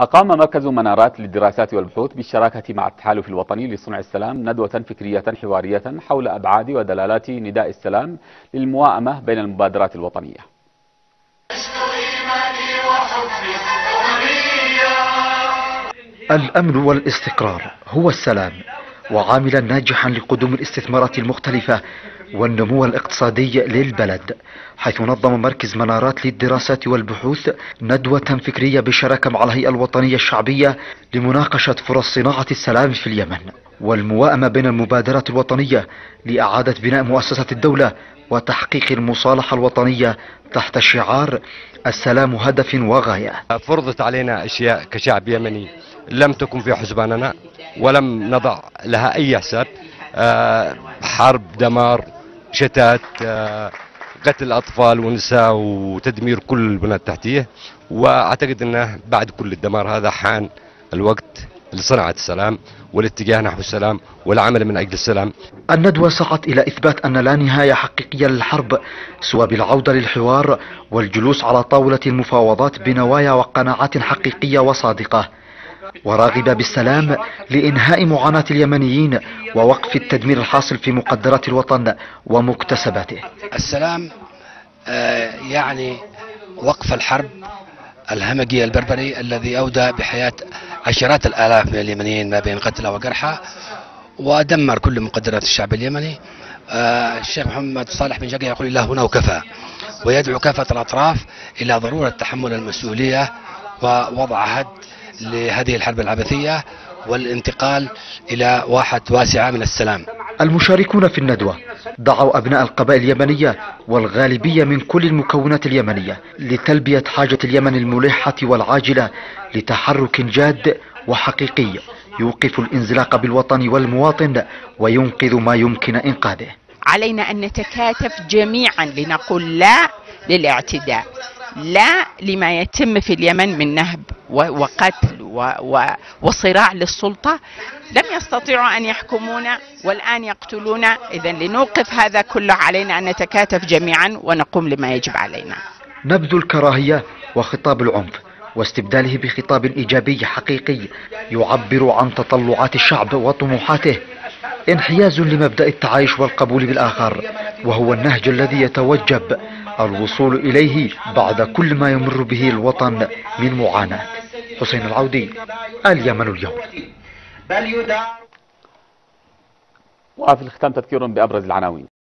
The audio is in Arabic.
أقام مركز منارات للدراسات والبحوث بالشراكة مع التحالف الوطني لصنع السلام ندوة فكرية حوارية حول أبعاد ودلالات نداء السلام للمواءمة بين المبادرات الوطنية. الأمن والاستقرار هو السلام. وعاملا ناجحا لقدوم الاستثمارات المختلفة والنمو الاقتصادي للبلد حيث نظم مركز منارات للدراسات والبحوث ندوة فكرية بالشراكة مع الهيئة الوطنية الشعبية لمناقشة فرص صناعة السلام في اليمن والمواءمة بين المبادرات الوطنية لإعادة بناء مؤسسة الدولة وتحقيق المصالحة الوطنية تحت شعار السلام هدف وغاية. فرضت علينا أشياء كشعب يمني لم تكن في حسباننا ولم نضع لها أي حساب آه، حرب دمار شتات آه، قتل أطفال ونساء وتدمير كل البنى التحتية وأعتقد أنه بعد كل الدمار هذا حان الوقت لصناعة السلام والاتجاه نحو السلام والعمل من أجل السلام. الندوة سعت إلى إثبات أن لا نهاية حقيقية للحرب سوى بالعودة للحوار والجلوس على طاولة المفاوضات بنوايا وقناعات حقيقية وصادقة. وراغبة بالسلام لإنهاء معاناة اليمنيين ووقف التدمير الحاصل في مقدرات الوطن ومكتسباته. السلام آه، يعني وقف الحرب الهمجي البربري الذي أودى بحياة عشرات الآلاف من اليمنيين ما بين قتلى وجرحى ودمر كل مقدرات الشعب اليمني. آه، الشيخ محمد صالح بن جاقة يقول الله هنا وكفى ويدعو كافة الأطراف إلى ضرورة تحمل المسؤولية ووضع حد لهذه الحرب العبثية والانتقال إلى واحة واسعة من السلام. المشاركون في الندوة دعوا أبناء القبائل اليمنية والغالبية من كل المكونات اليمنية لتلبية حاجة اليمن الملحة والعاجلة لتحرك جاد وحقيقي يوقف الانزلاق بالوطن والمواطن وينقذ ما يمكن إنقاذه. علينا أن نتكاتف جميعا لنقول لا للاعتداء لا لما يتم في اليمن من نهب. وقتل وصراع للسلطة لم يستطيعوا أن يحكمونا والآن يقتلونا إذا لنوقف هذا كله علينا أن نتكاتف جميعا ونقوم لما يجب علينا. نبذ الكراهية وخطاب العنف واستبداله بخطاب إيجابي حقيقي يعبر عن تطلعات الشعب وطموحاته. انحياز لمبدأ التعايش والقبول بالآخر وهو النهج الذي يتوجب الوصول إليه بعد كل ما يمر به الوطن من معاناة. حسين العودي اليمن اليوم. وفي الختام تذكير بأبرز العناوين.